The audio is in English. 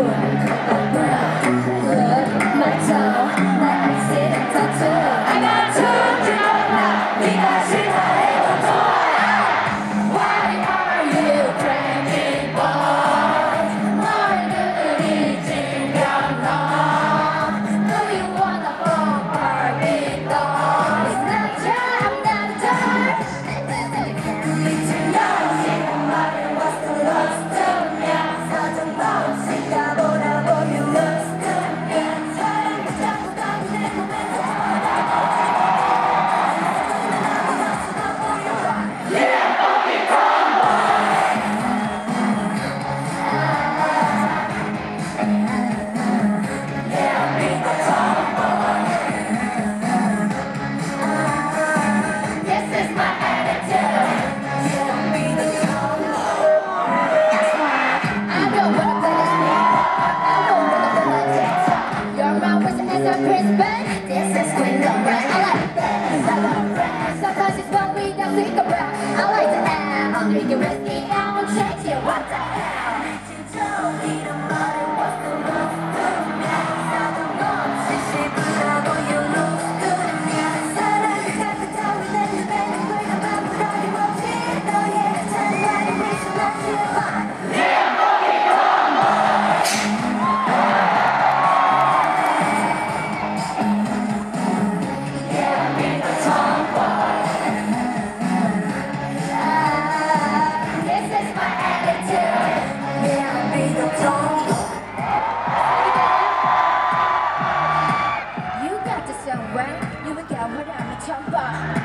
Good. I was as a Brisbane This is the Brand I like this, I love friends Sometimes it's what we don't think about I like to add I'm drinking whiskey, I won't change it, what the hell Bye.